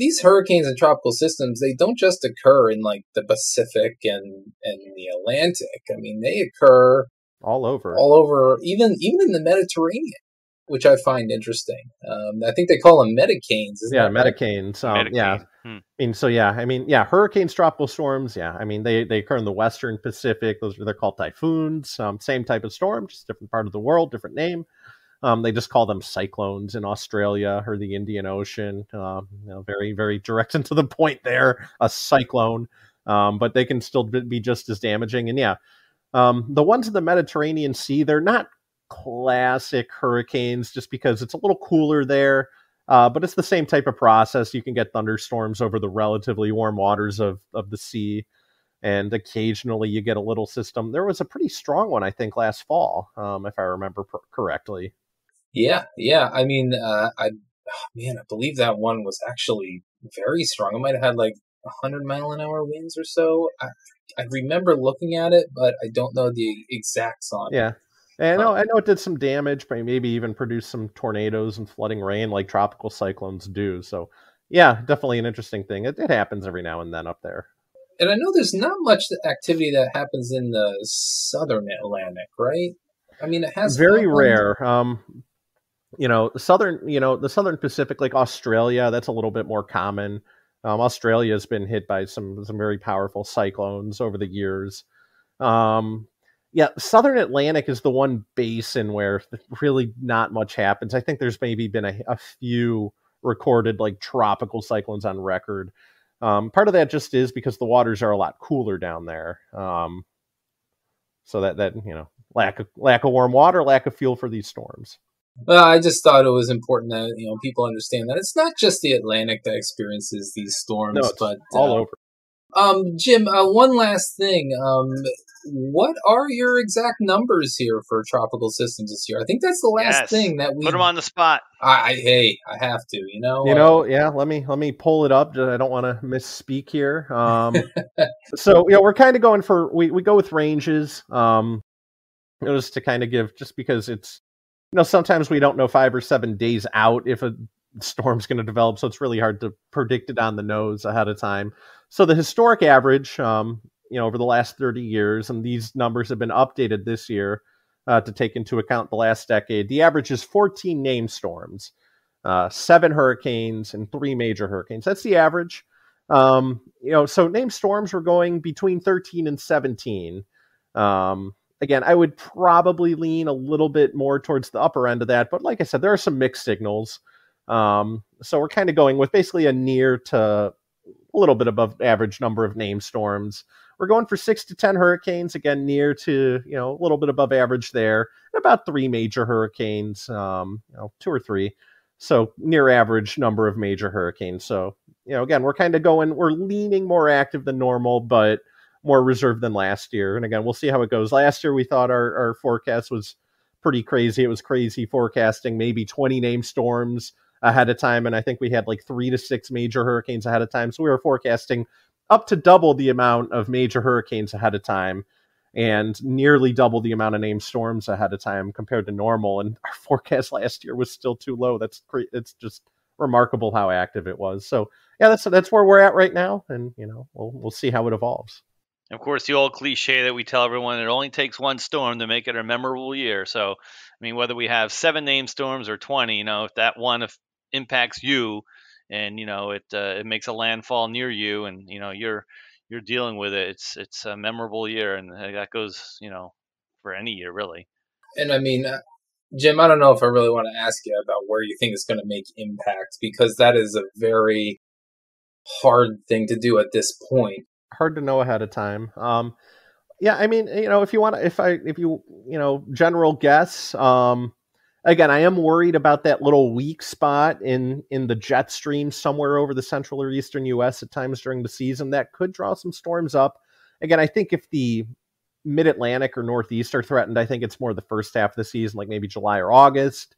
Speaker 3: these hurricanes and tropical systems they don't just occur in like the Pacific and and the Atlantic. I mean, they occur
Speaker 5: all over,
Speaker 3: all over, even even in the Mediterranean which I find interesting. Um, I think they call them medicanes.
Speaker 5: yeah, medicanes. Um, yeah. Hmm. I mean, so yeah, I mean, yeah, hurricanes, tropical storms. Yeah, I mean, they they occur in the Western Pacific. Those are they're called typhoons. Um, same type of storm, just different part of the world, different name. Um, they just call them cyclones in Australia or the Indian Ocean. Um, you know, very very direct and to the point there. A cyclone, um, but they can still be just as damaging. And yeah, um, the ones in the Mediterranean Sea, they're not classic hurricanes just because it's a little cooler there. Uh, but it's the same type of process. You can get thunderstorms over the relatively warm waters of, of the sea. And occasionally you get a little system. There was a pretty strong one, I think, last fall, um, if I remember pr- correctly.
Speaker 3: Yeah, yeah. I mean, uh, I oh, man, I believe that one was actually very strong. It might have had like 100 mile an hour winds or so. I, I remember looking at it, but I don't know the exacts on
Speaker 5: yeah. And I know, I know it did some damage, but maybe even produced some tornadoes and flooding rain like tropical cyclones do. So, yeah, definitely an interesting thing. It, it happens every now and then up there.
Speaker 3: And I know there's not much activity that happens in the southern Atlantic, right? I mean, it has
Speaker 5: very happened. rare. Um, you know, the southern, you know, the southern Pacific, like Australia, that's a little bit more common. Um, Australia has been hit by some some very powerful cyclones over the years. Um, yeah, Southern Atlantic is the one basin where really not much happens. I think there's maybe been a, a few recorded like tropical cyclones on record. Um, part of that just is because the waters are a lot cooler down there. Um, so that that you know lack of lack of warm water, lack of fuel for these storms.
Speaker 3: Well, I just thought it was important that you know people understand that it's not just the Atlantic that experiences these storms, no, but
Speaker 5: all uh, over.
Speaker 3: Um, Jim, uh, one last thing. Um, what are your exact numbers here for tropical systems this year? I think that's the last yes. thing that we
Speaker 2: put them on the spot.
Speaker 3: I, I, hey, I have to, you know.
Speaker 5: You uh, know, yeah. Let me let me pull it up. I don't want to misspeak here. Um, so you know, we're kind of going for we we go with ranges. Um, just to kind of give, just because it's you know sometimes we don't know five or seven days out if a storm's going to develop, so it's really hard to predict it on the nose ahead of time. So the historic average, um, you know over the last 30 years and these numbers have been updated this year uh, to take into account the last decade the average is 14 named storms uh, seven hurricanes and three major hurricanes. That's the average. Um, you know so named storms were going between 13 and 17 um, again i would probably lean a little bit more towards the upper end of that but like i said there are some mixed signals um, so we're kind of going with basically a near to a little bit above average number of name storms we're going for six to 10 hurricanes, again, near to, you know, a little bit above average there. About three major hurricanes, um, you know, two or three. So near average number of major hurricanes. So, you know, again, we're kind of going, we're leaning more active than normal, but more reserved than last year. And again, we'll see how it goes. Last year, we thought our, our forecast was pretty crazy. It was crazy forecasting maybe 20 name storms ahead of time. And I think we had like three to six major hurricanes ahead of time. So we were forecasting up to double the amount of major hurricanes ahead of time and nearly double the amount of named storms ahead of time compared to normal. And our forecast last year was still too low. That's it's just remarkable how active it was. So yeah, that's that's where we're at right now, and you know we'll we'll see how it evolves.
Speaker 2: Of course, the old cliche that we tell everyone: it only takes one storm to make it a memorable year. So, I mean, whether we have seven named storms or twenty, you know, if that one impacts you, and you know it uh, it makes a landfall near you, and you know you're you're dealing with it. It's it's a memorable year, and that goes you know for any year really.
Speaker 3: And I mean, uh, Jim, I don't know if I really want to ask you about where you think it's going to make impact because that is a very hard thing to do at this point.
Speaker 5: Hard to know ahead of time. Um, yeah, I mean, you know, if you want to, if I, if you, you know, general guess, um, again, I am worried about that little weak spot in in the jet stream somewhere over the central or eastern U.S. at times during the season that could draw some storms up. Again, I think if the mid Atlantic or Northeast are threatened, I think it's more the first half of the season, like maybe July or August.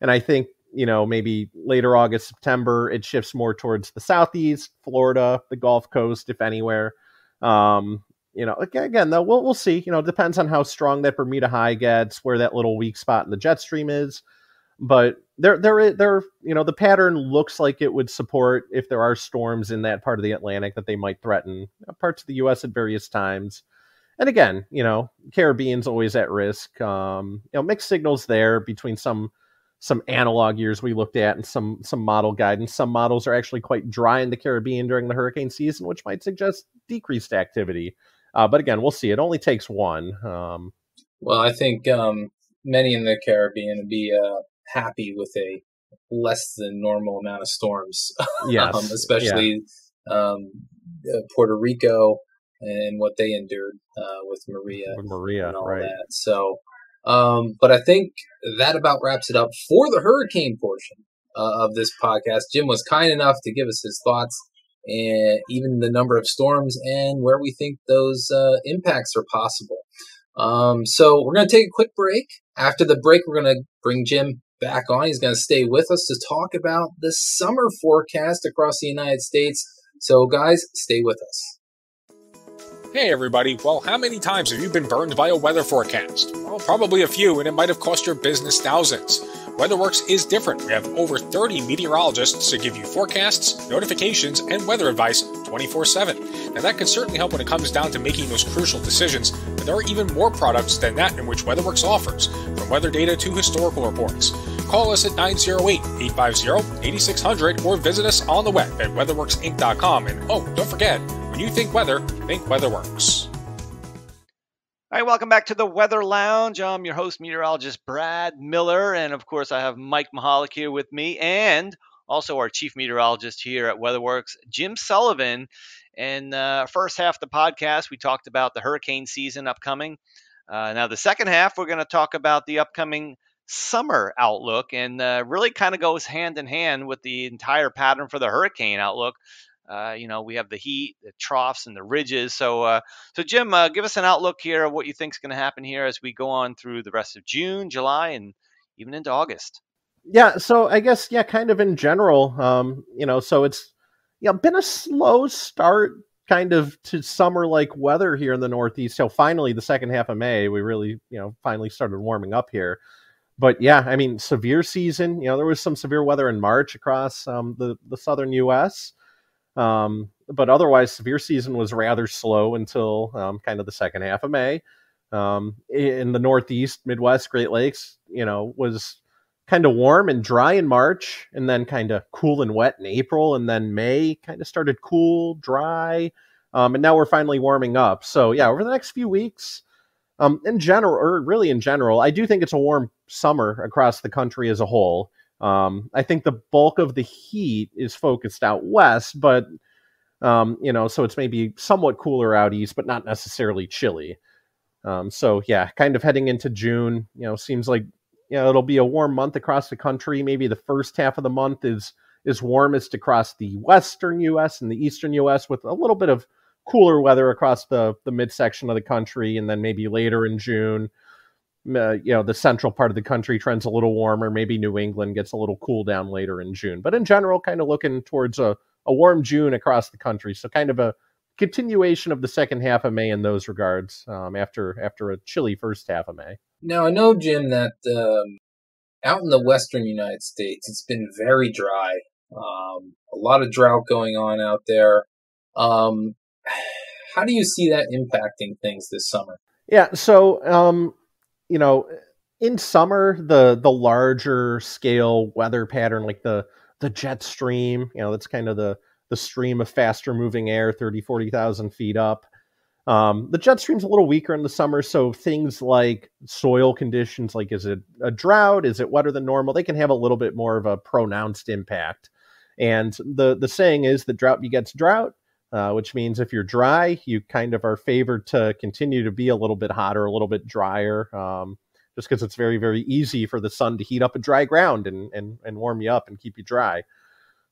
Speaker 5: And I think you know maybe later August, September, it shifts more towards the Southeast, Florida, the Gulf Coast, if anywhere. Um, you know, again, though, we'll we'll see. You know, depends on how strong that Bermuda high gets, where that little weak spot in the jet stream is. But there, there, there, you know, the pattern looks like it would support if there are storms in that part of the Atlantic that they might threaten parts of the U.S. at various times. And again, you know, Caribbean's always at risk. Um, you know, mixed signals there between some some analog years we looked at and some some model guidance. Some models are actually quite dry in the Caribbean during the hurricane season, which might suggest decreased activity. Uh, but again, we'll see. It only takes one. Um,
Speaker 3: well, I think um, many in the Caribbean would be uh, happy with a less than normal amount of storms.
Speaker 5: Yes,
Speaker 3: um, especially yeah. um, uh, Puerto Rico and what they endured uh, with Maria,
Speaker 5: with Maria,
Speaker 3: and all
Speaker 5: right?
Speaker 3: That. So, um, but I think that about wraps it up for the hurricane portion uh, of this podcast. Jim was kind enough to give us his thoughts and even the number of storms and where we think those uh, impacts are possible. Um, so we're going to take a quick break. After the break, we're going to bring Jim back on. He's going to stay with us to talk about the summer forecast across the United States. So, guys, stay with us.
Speaker 1: Hey everybody, well, how many times have you been burned by a weather forecast? Well, probably a few, and it might have cost your business thousands. WeatherWorks is different. We have over 30 meteorologists to give you forecasts, notifications, and weather advice 24 7. Now, that can certainly help when it comes down to making those crucial decisions, but there are even more products than that in which WeatherWorks offers, from weather data to historical reports. Call us at 908 850 8600 or visit us on the web at weatherworksinc.com. And oh, don't forget, when you think weather, think WeatherWorks.
Speaker 2: All right, welcome back to the Weather Lounge. I'm your host, meteorologist Brad Miller, and of course, I have Mike Mahalik here with me, and also our chief meteorologist here at WeatherWorks, Jim Sullivan. And uh, first half of the podcast, we talked about the hurricane season upcoming. Uh, now, the second half, we're going to talk about the upcoming summer outlook, and uh, really kind of goes hand in hand with the entire pattern for the hurricane outlook. Uh, you know, we have the heat, the troughs, and the ridges. So, uh, so Jim, uh, give us an outlook here of what you think is going to happen here as we go on through the rest of June, July, and even into August.
Speaker 5: Yeah. So I guess yeah, kind of in general, um, you know, so it's yeah been a slow start kind of to summer like weather here in the Northeast. So finally, the second half of May, we really you know finally started warming up here. But yeah, I mean, severe season. You know, there was some severe weather in March across um, the the southern U.S. Um, but otherwise, severe season was rather slow until um, kind of the second half of May. Um, in the Northeast, Midwest, Great Lakes, you know, was kind of warm and dry in March, and then kind of cool and wet in April, and then May kind of started cool, dry, um, and now we're finally warming up. So yeah, over the next few weeks, um, in general, or really in general, I do think it's a warm summer across the country as a whole. Um, I think the bulk of the heat is focused out west, but um, you know, so it's maybe somewhat cooler out east, but not necessarily chilly. Um, so yeah, kind of heading into June, you know, seems like you know it'll be a warm month across the country. Maybe the first half of the month is is warmest across the western U.S. and the eastern U.S. with a little bit of cooler weather across the the midsection of the country, and then maybe later in June uh, you know the central part of the country trends a little warmer maybe new england gets a little cool down later in june. But in general kind of looking towards a, a warm june across the country. So kind of a continuation of the second half of may in those regards um, after after a chilly first half of may.
Speaker 3: Now i know jim that um, out in the western united states it's been very dry. Um, a lot of drought going on out there. Um, how do you see that impacting things this summer
Speaker 5: yeah so um, you know, in summer, the the larger scale weather pattern, like the the jet stream, you know, that's kind of the the stream of faster moving air, 30, 40,000 feet up. Um, the jet stream's a little weaker in the summer, so things like soil conditions, like is it a drought, is it wetter than normal, they can have a little bit more of a pronounced impact. And the the saying is that drought begets drought, uh, which means if you're dry, you kind of are favored to continue to be a little bit hotter, a little bit drier, um, just because it's very very easy for the sun to heat up a dry ground and and and warm you up and keep you dry.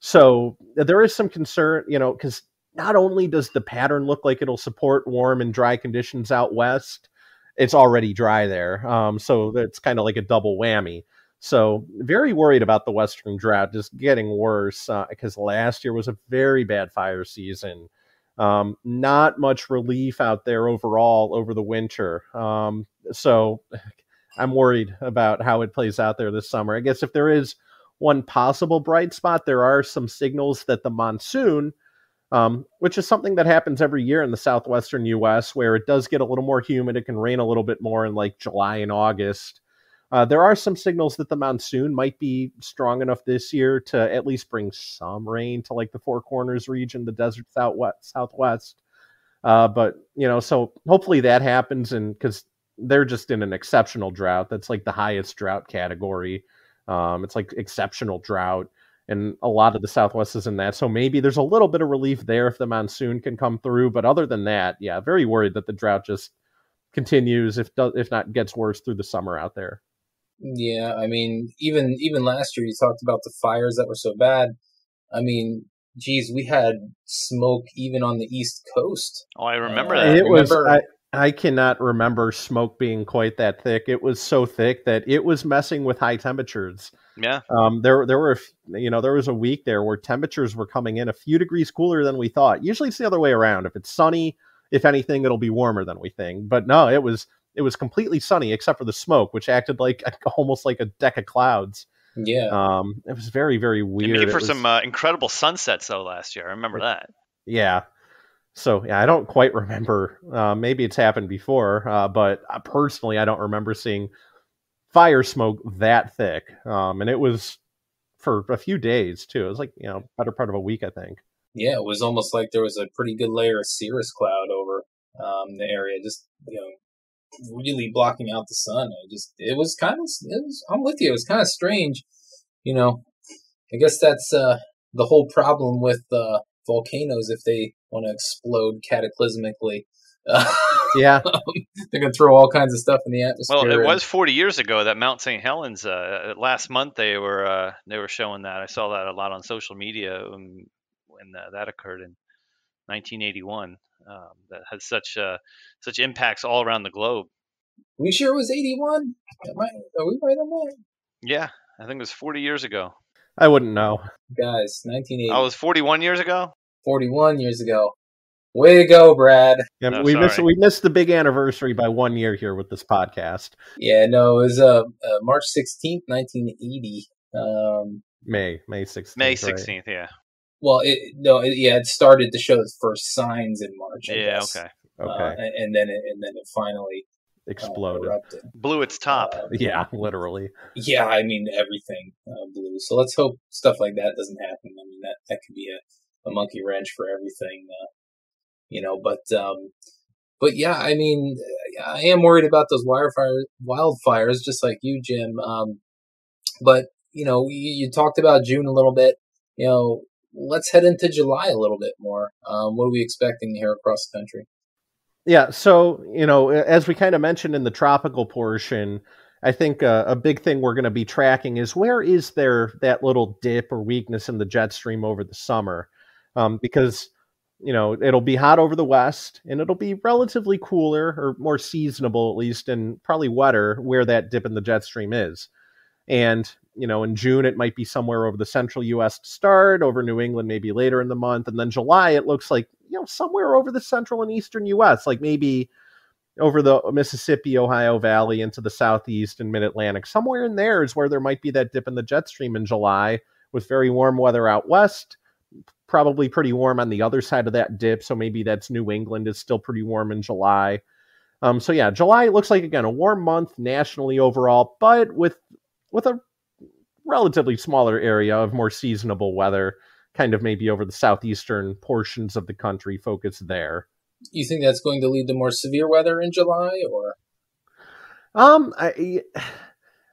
Speaker 5: So there is some concern, you know, because not only does the pattern look like it'll support warm and dry conditions out west, it's already dry there. Um, so it's kind of like a double whammy. So very worried about the western drought just getting worse because uh, last year was a very bad fire season. Um, not much relief out there overall over the winter. Um, so I'm worried about how it plays out there this summer. I guess if there is one possible bright spot, there are some signals that the monsoon um, which is something that happens every year in the southwestern U.S., where it does get a little more humid. It can rain a little bit more in like July and August. Uh, there are some signals that the monsoon might be strong enough this year to at least bring some rain to like the Four Corners region, the desert southwest. southwest. Uh, but you know, so hopefully that happens, and because they're just in an exceptional drought, that's like the highest drought category. Um, it's like exceptional drought and a lot of the Southwest is in that. So maybe there's a little bit of relief there if the monsoon can come through. But other than that, yeah, very worried that the drought just continues, if if not gets worse through the summer out there.
Speaker 3: Yeah, I mean, even even last year you talked about the fires that were so bad. I mean, geez, we had smoke even on the East Coast.
Speaker 2: Oh, I remember uh, that.
Speaker 5: It
Speaker 2: remember,
Speaker 5: was. I, I cannot remember smoke being quite that thick. It was so thick that it was messing with high temperatures.
Speaker 2: Yeah.
Speaker 5: Um, there, there were, you know, there was a week there where temperatures were coming in a few degrees cooler than we thought. Usually, it's the other way around. If it's sunny, if anything, it'll be warmer than we think. But no, it was, it was completely sunny except for the smoke, which acted like almost like a deck of clouds.
Speaker 3: Yeah.
Speaker 5: Um, it was very, very weird.
Speaker 2: It made for
Speaker 5: was,
Speaker 2: some uh, incredible sunsets though last year. I remember that.
Speaker 5: Yeah. So yeah, I don't quite remember. Uh, maybe it's happened before, uh, but uh, personally, I don't remember seeing fire smoke that thick. Um, and it was for a few days too. It was like you know better part of a week, I think.
Speaker 3: Yeah, it was almost like there was a pretty good layer of cirrus cloud over um, the area, just you know, really blocking out the sun. I just it was kind of it was. I'm with you. It was kind of strange, you know. I guess that's uh, the whole problem with uh, volcanoes if they want to explode cataclysmically.
Speaker 5: yeah,
Speaker 3: they're gonna throw all kinds of stuff in the atmosphere.
Speaker 2: Well, it was 40 years ago that Mount St. Helens. Uh, last month they were uh, they were showing that. I saw that a lot on social media when, when uh, that occurred in 1981. Um, that has such uh, such impacts all around the globe.
Speaker 3: We sure it was 81. I, are we right on that?
Speaker 2: Yeah, I think it was 40 years ago.
Speaker 5: I wouldn't know,
Speaker 3: guys. 1980.
Speaker 2: I was 41 years ago.
Speaker 3: 41 years ago. Way to go, Brad.
Speaker 5: Yeah, no, we sorry. missed we missed the big anniversary by one year here with this podcast.
Speaker 3: Yeah, no, it was uh, uh March 16th, 1980. Um
Speaker 5: May, May 16th.
Speaker 2: May 16th, right? yeah.
Speaker 3: Well, it, no, it, yeah, it started to show its first signs in March. I
Speaker 2: yeah,
Speaker 3: guess.
Speaker 2: okay.
Speaker 5: Okay.
Speaker 3: Uh, and, and, then it, and then it finally
Speaker 5: uh, exploded, uh,
Speaker 2: blew its top.
Speaker 5: Uh, yeah, literally.
Speaker 3: Yeah, I mean everything uh, blew. So let's hope stuff like that doesn't happen. I mean that that could be a a monkey wrench for everything, uh, you know. But um, but yeah, I mean, I am worried about those wildfire wildfires, just like you, Jim. Um, but you know, you, you, talked about June a little bit. You know, let's head into July a little bit more. Um, what are we expecting here across the country?
Speaker 5: Yeah, so you know, as we kind of mentioned in the tropical portion, I think uh, a big thing we're going to be tracking is where is there that little dip or weakness in the jet stream over the summer um, because you know it'll be hot over the west and it'll be relatively cooler or more seasonable at least and probably wetter where that dip in the jet stream is and you know in june it might be somewhere over the central us to start over new england maybe later in the month and then july it looks like you know somewhere over the central and eastern us like maybe over the mississippi ohio valley into the southeast and mid-atlantic somewhere in there is where there might be that dip in the jet stream in july with very warm weather out west probably pretty warm on the other side of that dip. So maybe that's New England is still pretty warm in July. Um, so yeah, July looks like again a warm month nationally overall, but with with a relatively smaller area of more seasonable weather, kind of maybe over the southeastern portions of the country, focus there.
Speaker 3: You think that's going to lead to more severe weather in July, or?
Speaker 5: Um, I,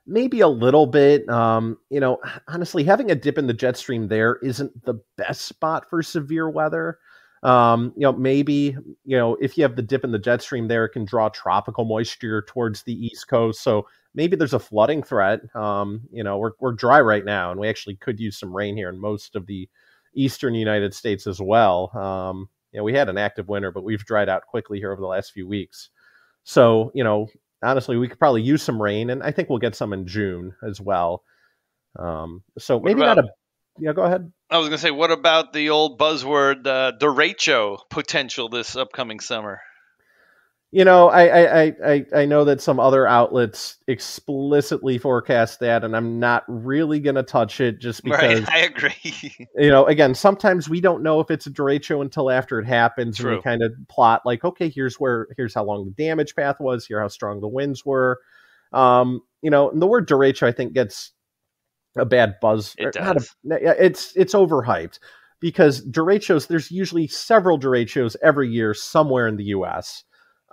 Speaker 5: maybe a little bit. Um, you know, honestly, having a dip in the jet stream there isn't the best spot for severe weather. Um, you know, maybe you know if you have the dip in the jet stream there, it can draw tropical moisture towards the east coast. So maybe there's a flooding threat. Um, you know, we're we're dry right now, and we actually could use some rain here in most of the eastern United States as well. Um, you know, we had an active winter, but we've dried out quickly here over the last few weeks. So, you know, honestly, we could probably use some rain, and I think we'll get some in June as well. Um, so
Speaker 2: What
Speaker 5: maybe
Speaker 2: about-
Speaker 5: not a. Yeah, go ahead.
Speaker 2: I was gonna say, what about the old buzzword uh, derecho potential this upcoming summer?
Speaker 5: You know, I, I, I, I- know that some other outlets explicitly forecast that, and I'm not really going to touch it just because,
Speaker 2: Right, I agree.
Speaker 5: you know, again, sometimes we don't know if it's a derecho until after it happens, and
Speaker 2: True.
Speaker 5: we kind of plot like, okay, here's where, here's how long the damage path was, here how strong the winds were. Um, you know, and the word derecho, I think, gets a bad buzz.
Speaker 2: It
Speaker 5: a-
Speaker 2: does.
Speaker 5: yeah, it's it's overhyped because derechos. There's usually several derechos every year somewhere in the U.S.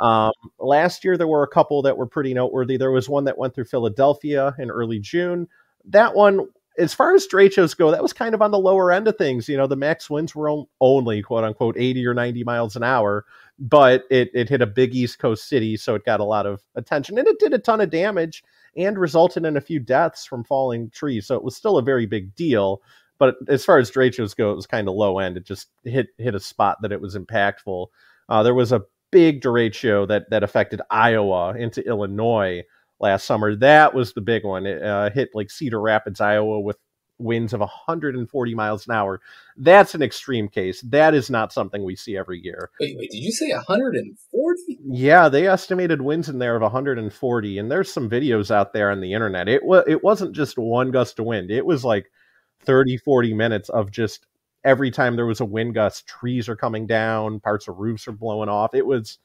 Speaker 5: Um, last year there were a couple that were pretty noteworthy. There was one that went through Philadelphia in early June. That one, as far as derechos go, that was kind of on the lower end of things. You know, the max winds were on- only quote unquote 80 or 90 miles an hour, but it it hit a big East Coast city, so it got a lot of attention and it did a ton of damage and resulted in a few deaths from falling trees. So it was still a very big deal. But as far as derechos go, it was kind of low end. It just hit hit a spot that it was impactful. Uh, there was a big derecho that that affected Iowa into Illinois last summer. That was the big one. It uh, hit like Cedar Rapids, Iowa, with winds of 140 miles an hour. That's an extreme case. That is not something we see every year.
Speaker 3: Wait, wait, did you say 140?
Speaker 5: Yeah, they estimated winds in there of 140, and there's some videos out there on the internet. It was it wasn't just one gust of wind. It was like 30, 40 minutes of just every time there was a wind gust, trees are coming down, parts of roofs are blowing off. It was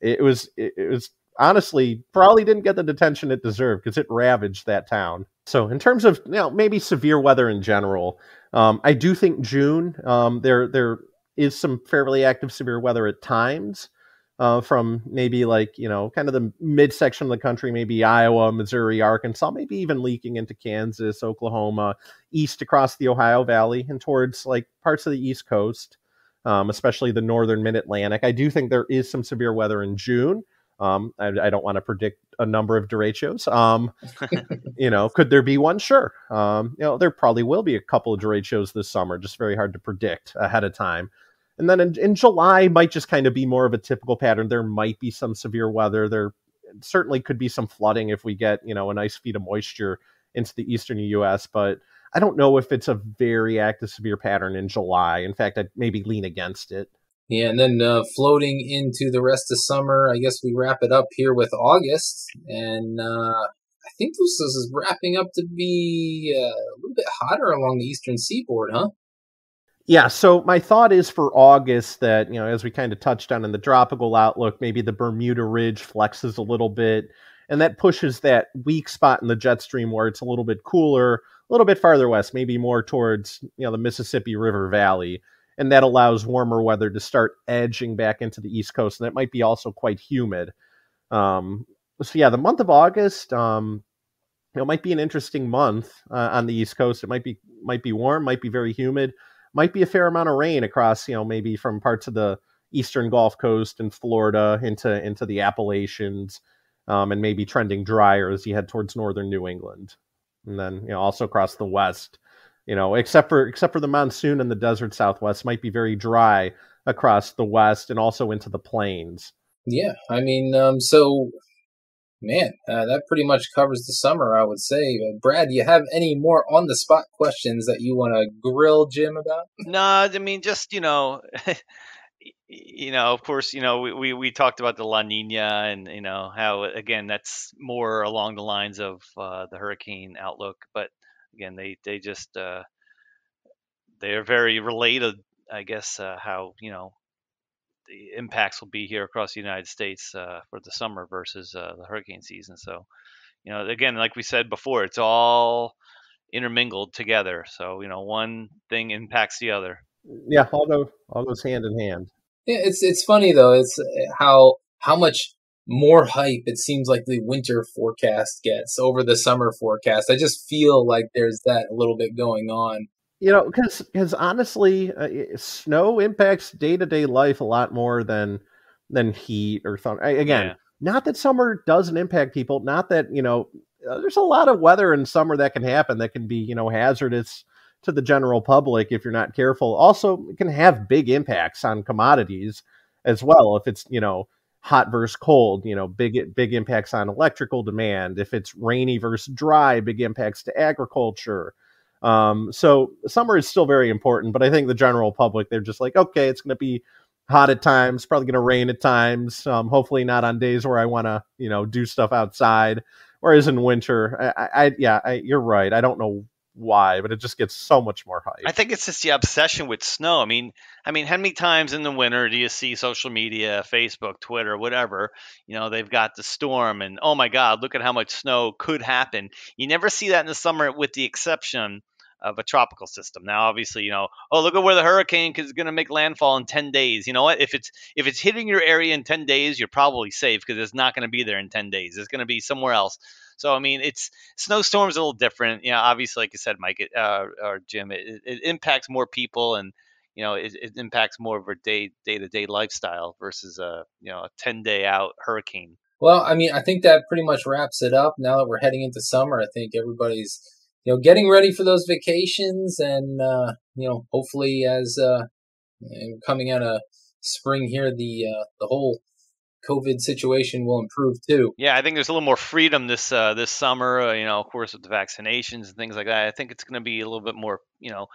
Speaker 5: it was it, was honestly probably didn't get the attention it deserved because it ravaged that town. So in terms of you know maybe severe weather in general, um, I do think June um, there there is some fairly active severe weather at times uh, from maybe like you know kind of the midsection of the country, maybe Iowa, Missouri, Arkansas, maybe even leaking into Kansas, Oklahoma, east across the Ohio Valley, and towards like parts of the East Coast, um, especially the northern Mid Atlantic. I do think there is some severe weather in June. Um, I, I don't want to predict a number of derechos. Um, you know, could there be one? Sure. Um, you know, there probably will be a couple of derechos this summer. Just very hard to predict ahead of time. And then in, in July might just kind of be more of a typical pattern. There might be some severe weather. There certainly could be some flooding if we get you know a nice feed of moisture into the eastern U.S. But I don't know if it's a very active severe pattern in July. In fact, I'd maybe lean against it.
Speaker 3: Yeah, and then uh, floating into the rest of summer, I guess we wrap it up here with August, and uh, I think this is wrapping up to be uh, a little bit hotter along the eastern seaboard, huh?
Speaker 5: Yeah, so my thought is for August that, you know, as we kind of touched on in the tropical outlook, maybe the Bermuda Ridge flexes a little bit, and that pushes that weak spot in the jet stream where it's a little bit cooler, a little bit farther west, maybe more towards, you know, the Mississippi River Valley. And that allows warmer weather to start edging back into the East Coast. And that might be also quite humid. Um, so, yeah, the month of August, um, you know, might be an interesting month uh, on the East Coast. It might be might be warm, might be very humid might be a fair amount of rain across, you know, maybe from parts of the eastern Gulf Coast and Florida into into the Appalachians, um, and maybe trending drier as you head towards northern New England, and then you know also across the west. You know, except for except for the monsoon and the desert Southwest, might be very dry across the west and also into the plains.
Speaker 3: Yeah, I mean, um, so man, uh, that pretty much covers the summer, I would say. Uh, Brad, do you have any more on the spot questions that you want to grill Jim about?
Speaker 2: No, I mean just you know, you know, of course, you know, we, we we talked about the La Nina and you know how again that's more along the lines of uh, the hurricane outlook, but again they they just uh, they're very related, I guess. Uh, how you know the impacts will be here across the United States uh, for the summer versus uh, the hurricane season. So you know, again, like we said before, it's all intermingled together. So you know, one thing impacts the other.
Speaker 5: Yeah, all go all goes hand in hand.
Speaker 3: Yeah, it's it's funny though. It's uh, how how much more hype it seems like the winter forecast gets over the summer forecast. I just feel like there's that a little bit going on.
Speaker 5: You know, because because honestly, uh, snow impacts day to day life a lot more than than heat or thunder. Again, yeah. not that summer doesn't impact people. Not that you know, uh, there's a lot of weather in summer that can happen that can be you know hazardous to the general public if you're not careful. Also, it can have big impacts on commodities as well if it's you know hot versus cold, you know, big big impacts on electrical demand. If it's rainy versus dry, big impacts to agriculture. Um, so summer is still very important, but I think the general public they're just like, okay, it's going to be hot at times, probably going to rain at times. Um, hopefully not on days where I want to, you know, do stuff outside. Whereas in winter, I, I yeah, I, you're right. I don't know why, but it just gets so much more hype.
Speaker 2: I think it's just the obsession with snow. I mean, I mean, how many times in the winter do you see social media, Facebook, Twitter, whatever? You know, they've got the storm, and oh my God, look at how much snow could happen. You never see that in the summer, with the exception of a tropical system. Now, obviously, you know, oh look at where the hurricane is going to make landfall in 10 days. You know what? If it's if it's hitting your area in 10 days, you're probably safe because it's not going to be there in 10 days. It's going to be somewhere else. So I mean, it's snowstorms a little different. You know, obviously, like you said, Mike it, uh, or Jim, it, it, impacts more people and you know it, it impacts more of our day day to day lifestyle versus a you know a 10 day out hurricane.
Speaker 3: Well, I mean, I think that pretty much wraps it up. Now that we're heading into summer, I think everybody's you know, getting ready for those vacations, and uh, you know, hopefully, as uh, coming out of spring here, the uh, the whole COVID situation will improve too.
Speaker 2: Yeah, I think there's a little more freedom this uh, this summer. Uh, you know, of course, with the vaccinations and things like that. I think it's going to be a little bit more, you know,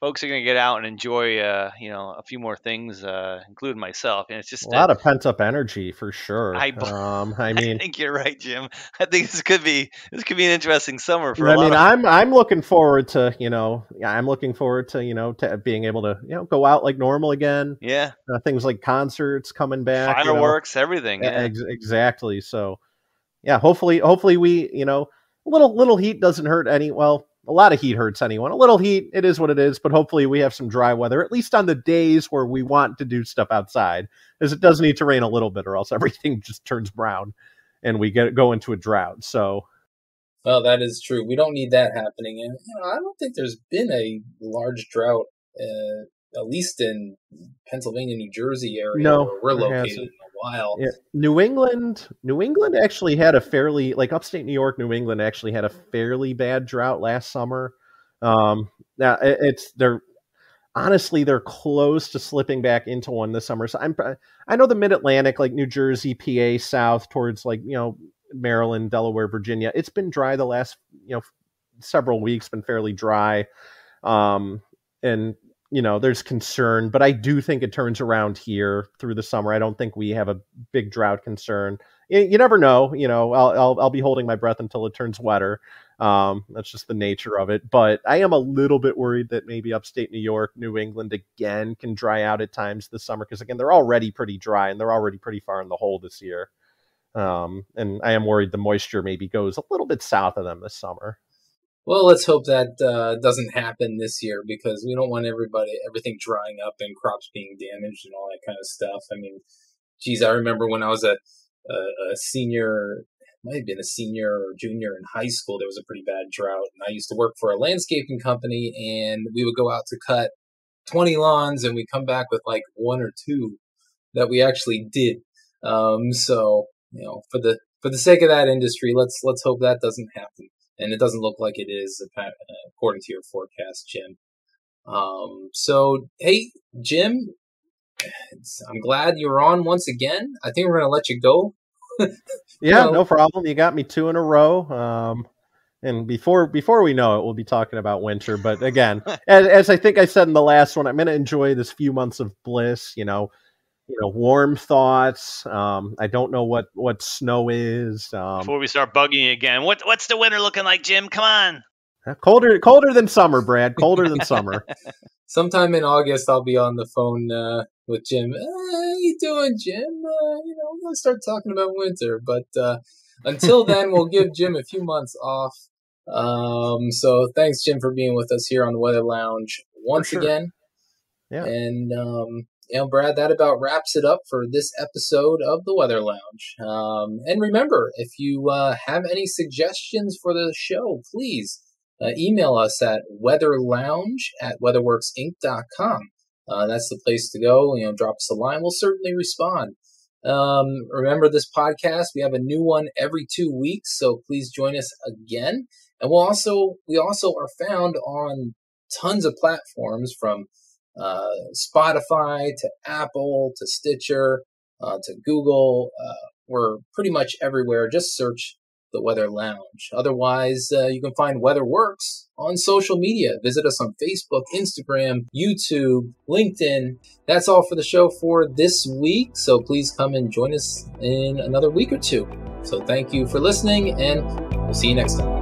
Speaker 2: folks are going to get out and enjoy, uh, you know, a few more things, uh, including myself. And it's just
Speaker 5: a lot of pent up energy for sure.
Speaker 2: I, um, I mean, I think you're right, Jim. I think this could be this could be an interesting summer for.
Speaker 5: I
Speaker 2: mean,
Speaker 5: of- I'm I'm looking forward to you know I'm looking forward to you know to being able to you know go out like normal again.
Speaker 2: Yeah,
Speaker 5: uh, things like concerts coming back,
Speaker 2: fireworks,
Speaker 5: you know.
Speaker 2: everything. Yeah.
Speaker 5: Ex- exactly. So, yeah, hopefully, hopefully we you know a little little heat doesn't hurt any. Well, a lot of heat hurts anyone. A little heat, it is what it is, but hopefully we have some dry weather, at least on the days where we want to do stuff outside, as it does need to rain a little bit, or else everything just turns brown and we get go into a drought. So,
Speaker 3: well, that is true. We don't need that happening, and you know, I don't think there's been a large drought, uh, at least in Pennsylvania, New Jersey area
Speaker 5: no,
Speaker 3: where we're located while.
Speaker 5: Yeah. New England, New England actually had a fairly like upstate New York, New England actually had a fairly bad drought last summer. Um, now it, it's they're honestly they're close to slipping back into one this summer. So I'm I know the Mid Atlantic, like New Jersey, PA, south towards like you know Maryland, Delaware, Virginia. It's been dry the last you know several weeks. Been fairly dry. Um, and you know, there's concern, but I do think it turns around here through the summer. I don't think we have a big drought concern. You, never know. You know, I'll, I'll, I'll be holding my breath until it turns wetter. Um, that's just the nature of it. But I am a little bit worried that maybe upstate New York, New England again can dry out at times this summer because again they're already pretty dry and they're already pretty far in the hole this year. Um, and I am worried the moisture maybe goes a little bit south of them this summer.
Speaker 3: Well, let's hope that uh, doesn't happen this year because we don't want everybody, everything drying up and crops being damaged and all that kind of stuff. I mean, geez, I remember when I was a, a, a senior, might have been a senior or junior in high school, there was a pretty bad drought. And I used to work for a landscaping company and we would go out to cut 20 lawns and we come back with like one or two that we actually did. Um, so, you know, for the, for the sake of that industry, let's, let's hope that doesn't happen and it doesn't look like it is according to your forecast, Jim. Um, so, hey, Jim, I'm glad you're on once again. I think we're going to let you go.
Speaker 5: yeah, no problem. You got me two in a row. Um, and before before we know it, we'll be talking about winter. But again, as, as I think I said in the last one, I'm going to enjoy this few months of bliss. You know, you know, warm thoughts. Um, I don't know what what snow is. Um,
Speaker 2: Before we start bugging again, what what's the winter looking like, Jim? Come on.
Speaker 5: Uh, colder, colder than summer, Brad. Colder than summer.
Speaker 3: Sometime in August, I'll be on the phone uh, with Jim. Eh, how you doing, Jim? Uh, you know, we'll start talking about winter. But uh, until then, we'll give Jim a few months off. Um, so thanks, Jim, for being with us here on the Weather Lounge once
Speaker 5: sure.
Speaker 3: again.
Speaker 5: Yeah.
Speaker 3: And um, know, Brad, that about wraps it up for this episode of the Weather Lounge. Um, and remember, if you uh, have any suggestions for the show, please uh, email us at weatherlounge at weatherworksinc.com. Uh, that's the place to go. You know, drop us a line. We'll certainly respond. Um, remember this podcast, we have a new one every two weeks, so please join us again. And we'll also, we also are found on tons of platforms from uh, Spotify to Apple to Stitcher uh, to Google. Uh, we're pretty much everywhere. Just search the Weather Lounge. Otherwise, uh, you can find Weather Works on social media. Visit us on Facebook, Instagram, YouTube, LinkedIn. That's all for the show for this week. So please come and join us in another week or two. So thank you for listening, and we'll see you next time.